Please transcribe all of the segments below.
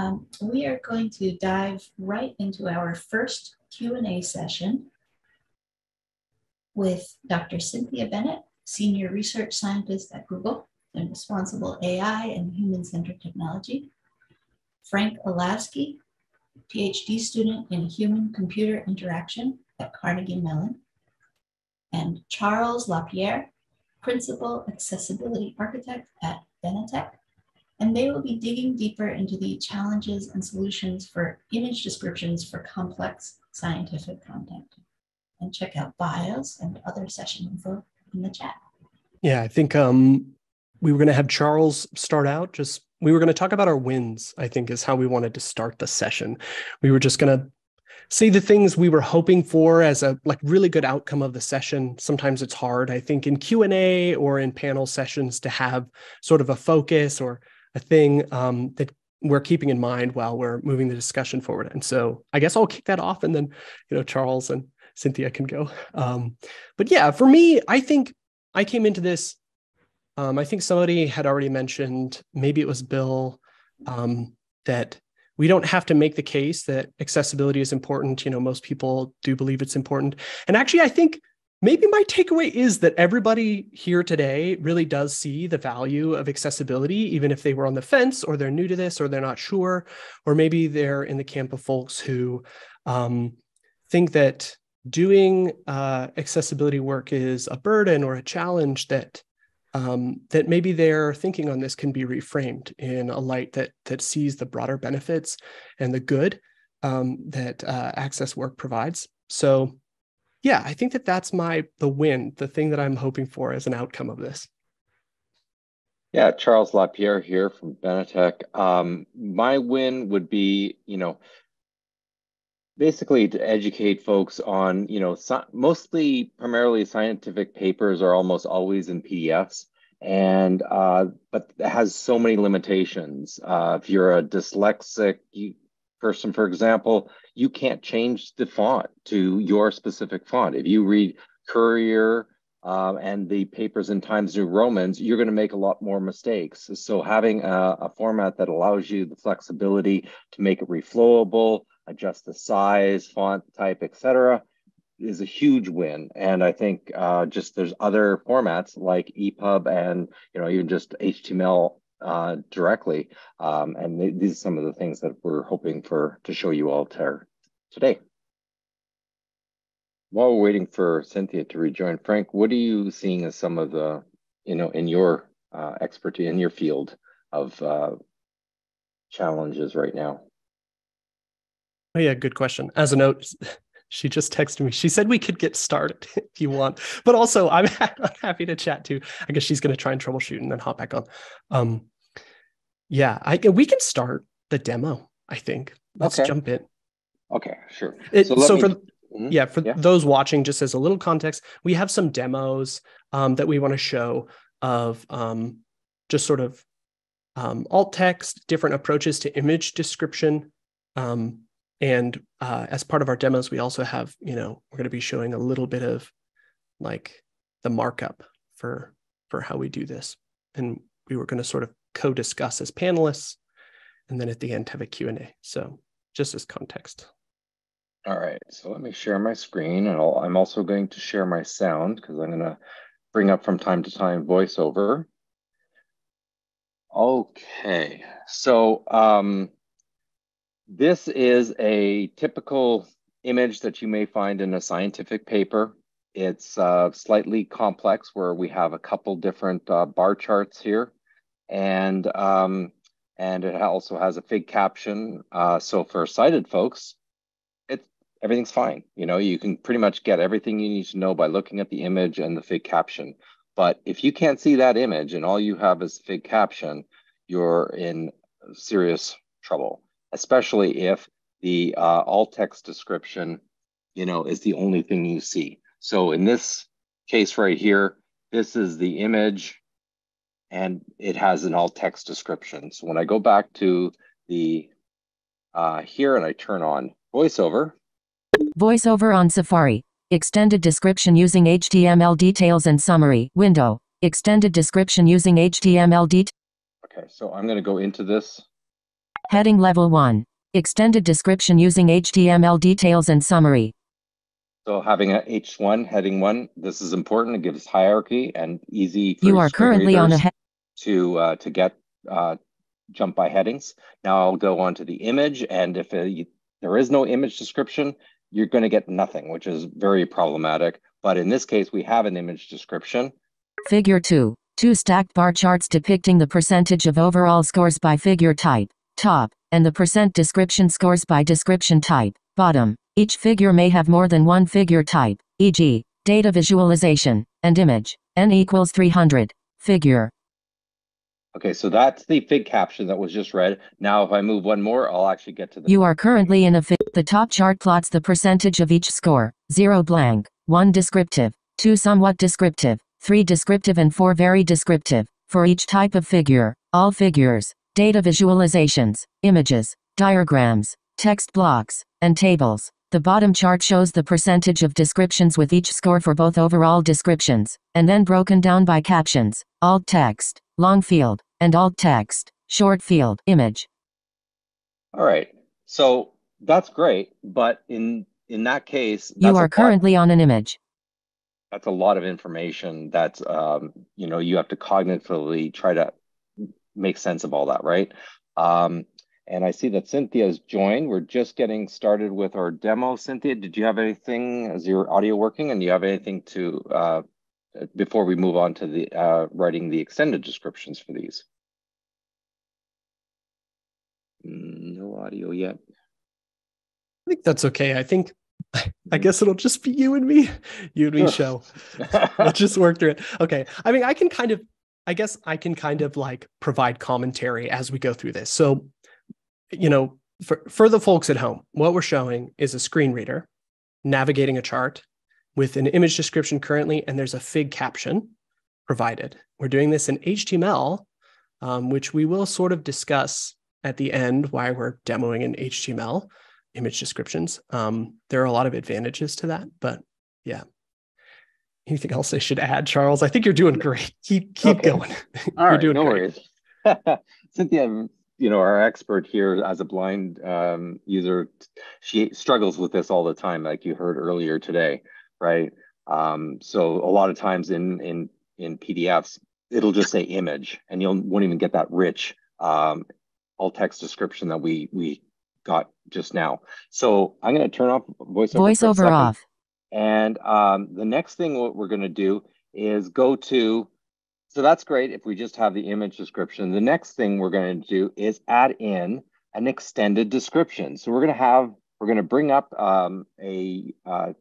Um, we are going to dive right into our first Q&A session with Dr. Cynthia Bennett, Senior Research Scientist at Google and Responsible AI and Human-Centered Technology, Frank Elavsky, PhD student in Human-Computer Interaction at Carnegie Mellon, and Charles LaPierre, Principal Accessibility Architect at Benetech, and they will be digging deeper into the challenges and solutions for image descriptions for complex scientific content. And check out bios and other session info in the chat. Yeah, I think um, we were going to have Charles start out. Just we were going to talk about our wins. I think is how we wanted to start the session. We were just going to say the things we were hoping for as a like really good outcome of the session sometimes it's hard i think in q&a or in panel sessions to have sort of a focus or a thing um, that we're keeping in mind while we're moving the discussion forward. And so I guess I'll kick that off and then, you know, Charles and Cynthia can go. Um, but yeah, for me, I think I came into this. Um, I think somebody had already mentioned, maybe it was Bill, um, that we don't have to make the case that accessibility is important. You know, most people do believe it's important. And actually, I think maybe my takeaway is that everybody here today really does see the value of accessibility, even if they were on the fence or they're new to this or they're not sure, or maybe they're in the camp of folks who um, think that doing uh, accessibility work is a burden or a challenge that um, that maybe their thinking on this can be reframed in a light that that sees the broader benefits and the good um, that uh, access work provides. So yeah, I think that that's my the win, the thing that I'm hoping for as an outcome of this. Yeah, Charles LaPierre here from Benetech. Um, my win would be, you know, basically to educate folks on, you know, so, mostly primarily scientific papers are almost always in PDFs, and uh, but has so many limitations. Uh, if you're a dyslexic you, person, for example, you can't change the font to your specific font. If you read Courier uh, and the papers in Times New Romans, you're going to make a lot more mistakes. So having a, a format that allows you the flexibility to make it reflowable, adjust the size, font type, etc., is a huge win. And I think uh, just there's other formats like EPUB and you know even just HTML uh, directly. Um, and th these are some of the things that we're hoping for to show you all today. While we're waiting for Cynthia to rejoin, Frank, what are you seeing as some of the, you know, in your uh, expertise, in your field of uh, challenges right now? Oh yeah, good question. As a note, she just texted me. She said we could get started if you want, but also I'm, I'm happy to chat too. I guess she's going to try and troubleshoot and then hop back on. Um, yeah, I we can start the demo. I think let's okay. jump in. Okay, sure. It, so, so me... for mm-hmm. yeah, for yeah. those watching, just as a little context, we have some demos um, that we want to show of um, just sort of um, alt text, different approaches to image description. Um, and uh, as part of our demos, we also have, you know, we're going to be showing a little bit of like the markup for for how we do this. And we were going to sort of co-discuss as panelists, and then at the end have a Q&A. So just as context. All right, so let me share my screen and i am also going to share my sound because I'm gonna bring up from time to time voiceover. Okay, so um, this is a typical image that you may find in a scientific paper. It's uh, slightly complex where we have a couple different uh, bar charts here and um, and it also has a fig caption. Uh, so for sighted folks, it's everything's fine. You know, you can pretty much get everything you need to know by looking at the image and the fig caption. But if you can't see that image and all you have is fig caption, you're in serious trouble, especially if the uh, alt text description, you know, is the only thing you see. So in this case right here, this is the image and it has an alt text description. So when I go back to the uh, here and I turn on voiceover. Voiceover on Safari. Extended description using HTML details and summary window. Extended description using HTML details. Okay, so I'm going to go into this Heading Level 1. Extended description using HTML details and summary. So having a H1 heading one, this is important. It gives hierarchy and easy. You are currently on a to uh, to get uh, jump by headings. Now I'll go on to the image, and if uh, there is no image description, you're going to get nothing, which is very problematic. But in this case, we have an image description. Figure 2. Two stacked bar charts depicting the percentage of overall scores by figure type, top, and the percent description scores by description type, bottom. Each figure may have more than one figure type, e.g., data visualization, and image. n equals 300. Figure. Okay, so that's the fig caption that was just read. Now, if I move one more, I'll actually get to the. You are currently in a fig. The top chart plots the percentage of each score 0 blank, 1 descriptive, 2 somewhat descriptive, 3 descriptive, and 4 very descriptive. For each type of figure, all figures, data visualizations, images, diagrams, text blocks, and tables. The bottom chart shows the percentage of descriptions with each score for both overall descriptions, and then broken down by captions, alt text, long field, and alt text, short field, image. All right, so that's great, but in in that case, You are lot- currently on an image. that's a lot of information That's um, you know you have to cognitively try to make sense of all that, right? Um, and I see that Cynthia's joined. We're just getting started with our demo. Cynthia, did you have anything? Is your audio working? And do you have anything to uh, before we move on to the uh, writing the extended descriptions for these? No audio yet. I think that's okay. I think I guess it'll just be you and me, you and me show. Let's just work through it. Okay. I mean, I can kind of, I guess I can kind of like provide commentary as we go through this. So, you know, for, for the folks at home, what we're showing is a screen reader navigating a chart with an image description currently, and there's a fig caption provided. We're doing this in HTML, um, which we will sort of discuss at the end why we're demoing in HTML image descriptions. Um, there are a lot of advantages to that, but yeah. Anything else I should add, Charles? I think you're doing great. Keep keep Okay. going. All You're right, doing no great. worries. Cynthia, you know, our expert here as a blind um, user, she struggles with this all the time, like you heard earlier today, right? Um, so a lot of times in in in PDFs, it'll just say image, and you won't even get that rich um, alt text description that we we got just now. So I'm going to turn off voiceover. Voiceover off. And um, the next thing what we're going to do is go to, so that's great if we just have the image description. The next thing we're going to do is add in an extended description. So we're going to have, we're going to bring up um, a uh,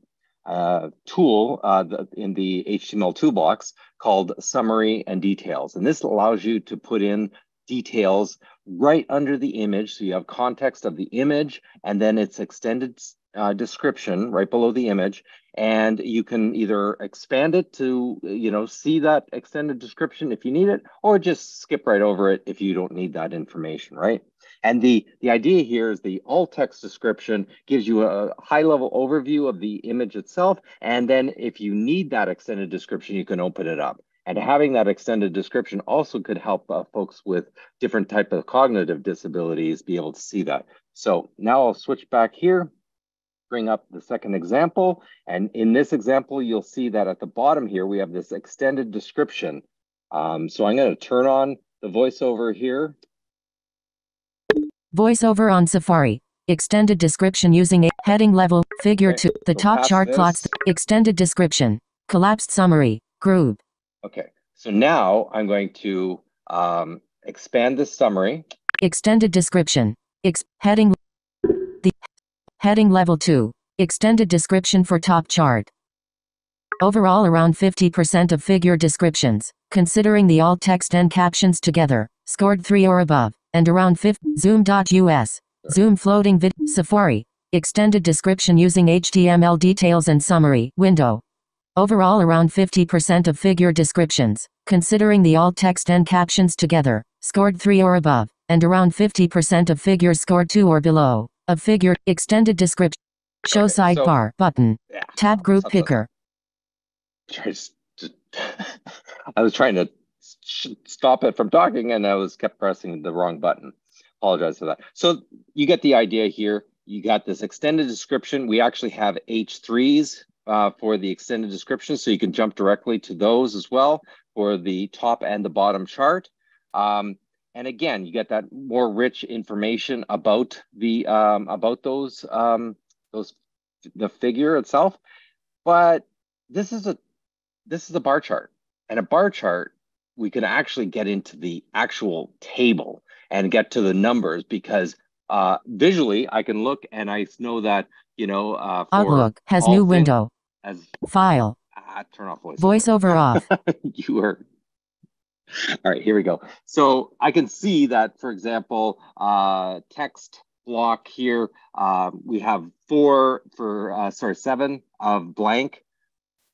uh, tool uh, in the HTML toolbox called summary and details. And this allows you to put in details right under the image. So you have context of the image and then its extended uh, description right below the image. And you can either expand it to, you know, see that extended description if you need it, or just skip right over it if you don't need that information, right? And the, the idea here is the alt text description gives you a high level overview of the image itself. And then if you need that extended description, you can open it up. And having that extended description also could help uh, folks with different type of cognitive disabilities be able to see that. So now I'll switch back here, bring up the second example. And in this example, you'll see that at the bottom here, we have this extended description. Um, so I'm going to turn on the voiceover here. Voiceover on Safari. Extended description using a heading level. Figure Okay, 2. The top chart plots this. the extended description. Collapsed summary. Group. Okay, so now I'm going to um, expand this summary. Extended description. Ex- heading. The heading level 2. Extended description for top chart. Overall, around 50% of figure descriptions, considering the alt text and captions together, scored 3 or above, and around 50. Zoom.us. Zoom floating vid. Safari. Extended description using HTML details and summary window. Overall, around 50% of figure descriptions, considering the alt text and captions together, scored 3 or above, and around 50% of figures scored 2 or below. Of figure, extended description. Show Okay, so- sidebar button. Yeah, Tab group picker. to, to- I was trying to stop it from talking and I was kept pressing the wrong button. apologize for that. So you get the idea here. You got this extended description. We actually have H3s uh, for the extended description, so you can jump directly to those as well for the top and the bottom chart. Um, and again, you get that more rich information about the um, about those um, those the figure itself. But this is a this is a bar chart, and a bar chart we can actually get into the actual table and get to the numbers because uh, visually I can look and I know that you know uh, Outlook has new window as file. Ah, turn off voice. Voiceover off. you are all right, here we go. So I can see that, for example, uh, text block here, uh, we have four for, uh, sorry, seven of blank,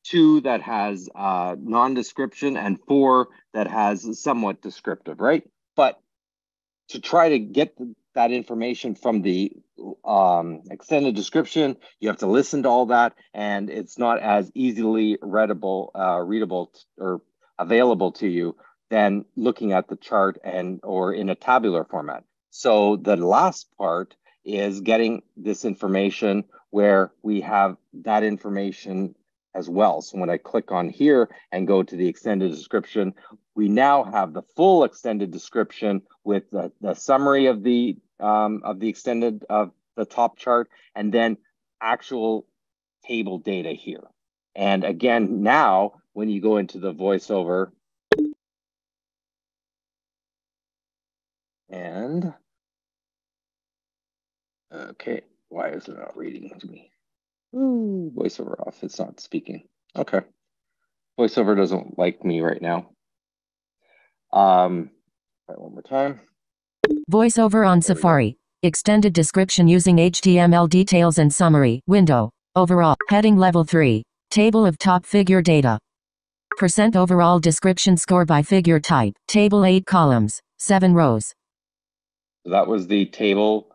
two that has uh, non-description, and four that has somewhat descriptive, right? But to try to get that information from the um, extended description, you have to listen to all that, and it's not as easily readable, uh, readable or available to you than looking at the chart and or in a tabular format. So the last part is getting this information where we have that information as well. So when I click on here and go to the extended description, we now have the full extended description with the, the summary of the um, of the extended of the top chart and then actual table data here. And again, now when you go into the voiceover And okay, why is it not reading to me? Ooh, voiceover off, it's not speaking. Okay. Voiceover doesn't like me right now. Um, right, one more time. Voiceover on Safari. Extended description using HTML details and summary. Window. Overall. Heading level 3. Table of top figure data. Percent overall description score by figure type. Table 8 columns. 7 rows. So that was the table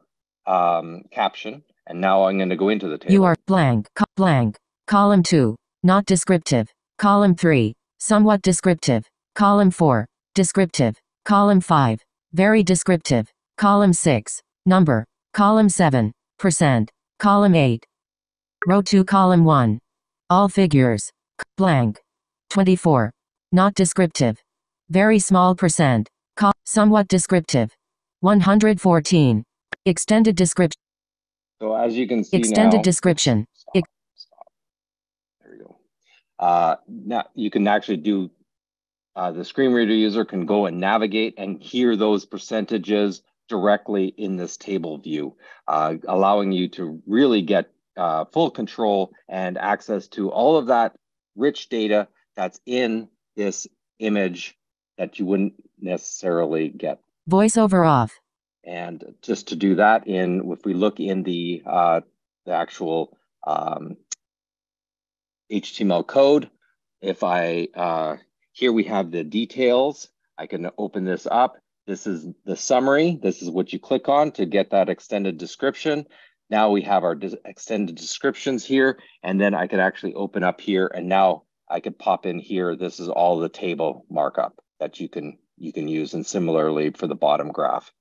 um, caption. And now I'm going to go into the table. You are blank, blank. Column 2, not descriptive. Column 3, somewhat descriptive. Column 4, descriptive. Column 5, very descriptive. Column 6, number. Column 7, percent. Column 8. Row 2, column 1. All figures. Blank. 24. Not descriptive. Very small percent. Co somewhat descriptive. 114. Extended description. So as you can see Extended now, description. Stop, stop. There we go. Uh, now you can actually do, uh, the screen reader user can go and navigate and hear those percentages directly in this table view, uh, allowing you to really get uh, full control and access to all of that rich data that's in this image that you wouldn't necessarily get Voiceover off. And just to do that in, if we look in the, uh, the actual um, HTML code, if I, uh, here we have the details, I can open this up. This is the summary. This is what you click on to get that extended description. Now we have our extended descriptions here, and then I could actually open up here and now I could pop in here. This is all the table markup that you can you can use and similarly for the bottom graph.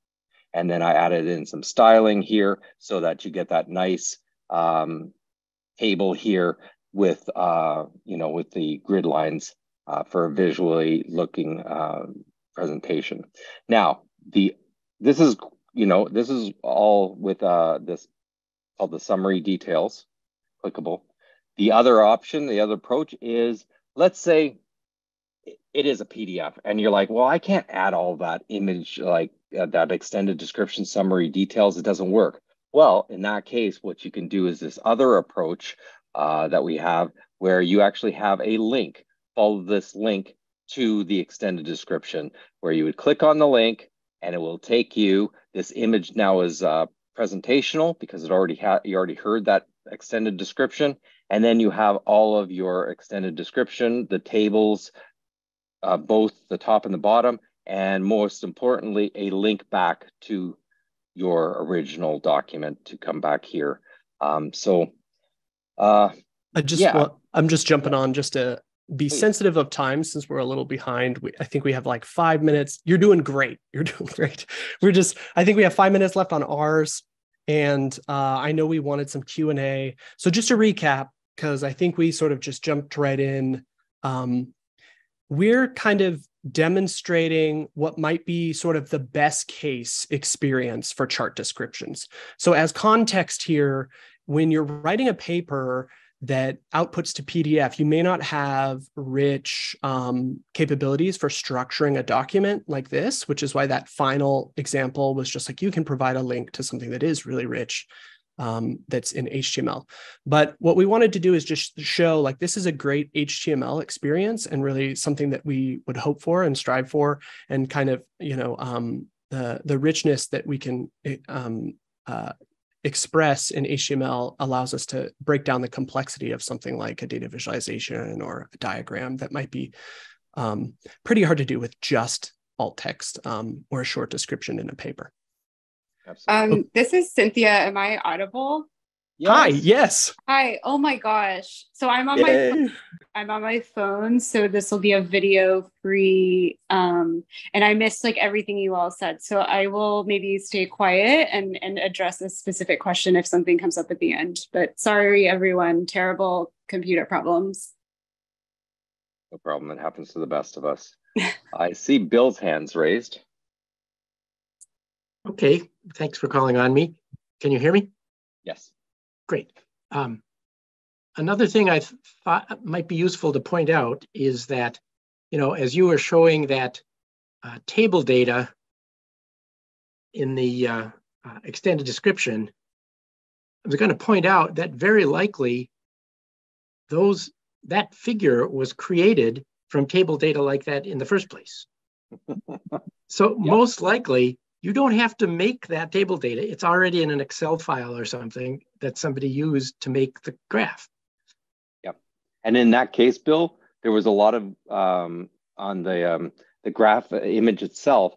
And then I added in some styling here so that you get that nice um, table here with, uh, you know, with the grid lines uh, for a visually looking uh, presentation. Now, the this is, you know, this is all with uh, this called the summary details, clickable. The other option, the other approach is, let's say it is a PDF, and you're like, well, I can't add all that image, like uh, that extended description summary details. It doesn't work. Well, in that case, what you can do is this other approach uh, that we have where you actually have a link, follow this link to the extended description where you would click on the link and it will take you, this image now is uh, presentational because it already had, you already heard that extended description. And then you have all of your extended description, the tables, uh, both the top and the bottom, and most importantly, a link back to your original document to come back here. Um, so, uh, I just yeah. want, I'm just jumping on just to be Please. sensitive of time since we're a little behind. We, I think we have like five minutes. You're doing great. You're doing great. We're just, I think we have five minutes left on ours. And uh, I know we wanted some Q&A. So just to recap, because I think we sort of just jumped right in. Um, we're kind of demonstrating what might be sort of the best case experience for chart descriptions. So, as context here, when you're writing a paper that outputs to PDF, you may not have rich um, capabilities for structuring a document like this, which is why that final example was just like you can provide a link to something that is really rich um, that's in HTML. But what we wanted to do is just show like this is a great HTML experience and really something that we would hope for and strive for, and kind of you know um, the the richness that we can eh, um, uh, express in HTML allows us to break down the complexity of something like a data visualization or a diagram that might be um, pretty hard to do with just alt text um, or a short description in a paper. Absolutely. Um, this is Cynthia. Am I audible? Hi, yes. Hi. Oh my gosh. So I'm on my Yay. I'm on my phone, so this will be a video free. Um, and I missed like everything you all said. So I will maybe stay quiet and and address a specific question if something comes up at the end. But sorry, everyone. Terrible computer problems. No problem. It happens to the best of us. I see Bill's hands raised. Okay, thanks for calling on me. Can you hear me? Yes. Great. Um, another thing I thought might be useful to point out is that, you know, as you were showing that uh, table data in the uh, uh, extended description, I was going to point out that very likely those that figure was created from table data like that in the first place. So most likely you don't have to make that table data. It's already in an Excel file or something that somebody used to make the graph. Yep. And in that case, Bill, there was a lot of um, on the um, the graph uh, image itself.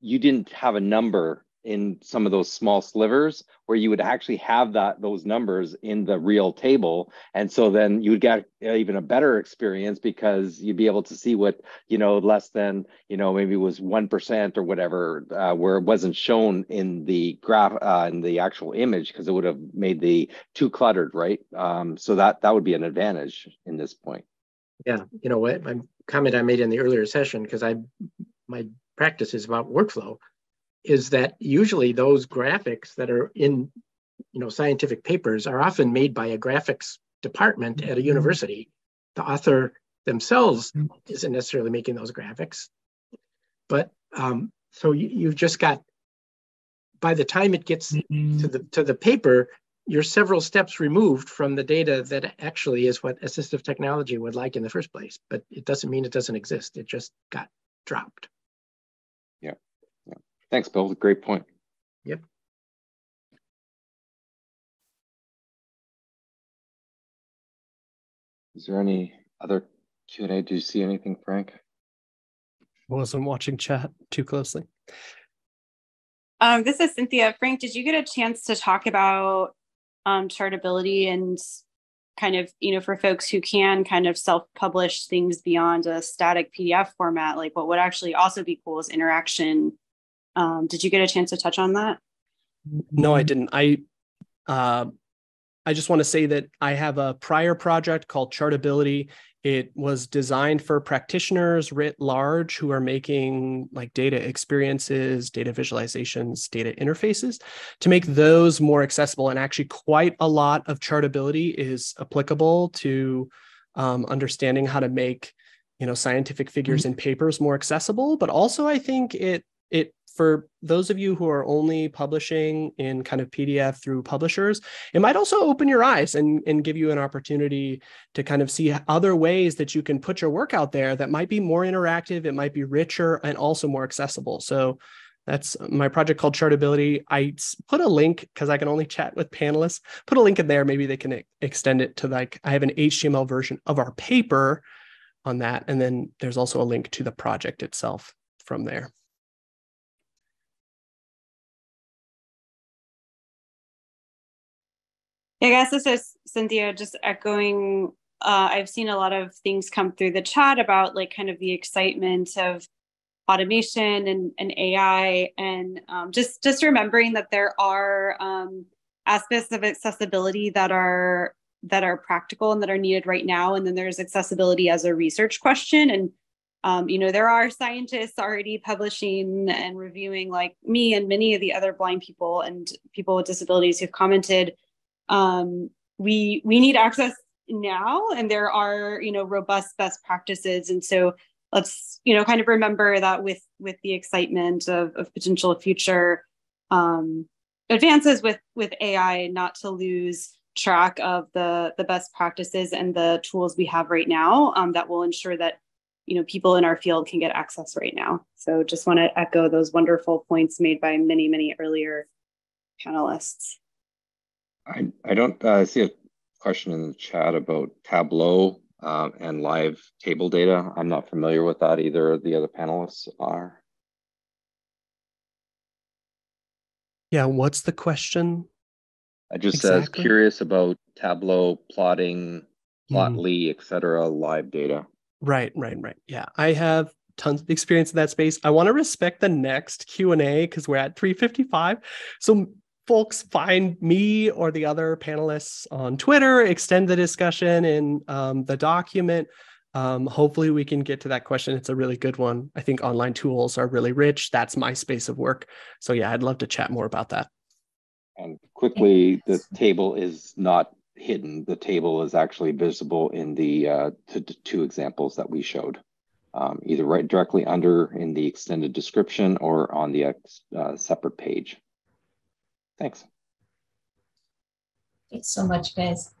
You didn't have a number in some of those small slivers where you would actually have that those numbers in the real table, and so then you would get even a better experience because you'd be able to see what you know less than you know maybe it was one percent or whatever uh, where it wasn't shown in the graph uh, in the actual image because it would have made the too cluttered, right? Um, so that that would be an advantage in this point. Yeah, you know what? My comment I made in the earlier session, because I my practice is about workflow, is that usually those graphics that are in you know scientific papers are often made by a graphics department at a mm-hmm. university. The author themselves mm-hmm. isn't necessarily making those graphics, but um, so you, you've just got by the time it gets mm-hmm. to the to the paper, you're several steps removed from the data that actually is what assistive technology would like in the first place. But it doesn't mean it doesn't exist. It just got dropped. Thanks, Bill. Great point. Yep. Is there any other Q and A? Do you see anything, Frank? I wasn't watching chat too closely. Um, this is Cynthia. Frank, did you get a chance to talk about um, chartability and kind of, you know, for folks who can kind of self-publish things beyond a static PDF format, like what would actually also be cool is interaction. Um, did you get a chance to touch on that? No, I didn't. I uh, I just want to say that I have a prior project called Chartability. It was designed for practitioners writ large who are making like data experiences, data visualizations, data interfaces to make those more accessible. And actually, quite a lot of Chartability is applicable to um, understanding how to make you know scientific figures in papers more accessible. But also, I think it it for those of you who are only publishing in kind of PDF through publishers, it might also open your eyes and, and give you an opportunity to kind of see other ways that you can put your work out there that might be more interactive, it might be richer, and also more accessible. So that's my project called Chartability. I put a link because I can only chat with panelists. Put a link in there. Maybe they can extend it to like I have an HTML version of our paper on that, and then there's also a link to the project itself from there. I guess this is Cynthia just echoing uh, I've seen a lot of things come through the chat about like kind of the excitement of automation and, and AI, and um, just just remembering that there are um, aspects of accessibility that are that are practical and that are needed right now, and then there's accessibility as a research question. And um, you know, there are scientists already publishing and reviewing, like me and many of the other blind people and people with disabilities who've commented. Um, we we need access now and there are you know robust best practices. And so let's you know kind of remember that with with the excitement of, of potential future um, advances with with ai not to lose track of the the best practices and the tools we have right now um, that will ensure that you know people in our field can get access right now. So just want to echo those wonderful points made by many many earlier panelists i i don't uh, see a question in the chat about Tableau um, and live table data. I'm not familiar with that either. The other panelists are. Yeah, what's the question? I just exactly. says curious about Tableau plotting. Plotly, mm. etc. live data. Right, right, right. Yeah, I have tons of experience in that space. I want to respect the next Q and A because we're at 3:55. So folks find me or the other panelists on Twitter, extend the discussion in um, the document. Um, hopefully, we can get to that question. It's a really good one. I think online tools are really rich. That's my space of work. So, yeah, I'd love to chat more about that. And quickly, the table is not hidden. The table is actually visible in the uh, two examples that we showed, um, either right directly under in the extended description or on the uh, separate page. Thanks. Thanks so much, guys.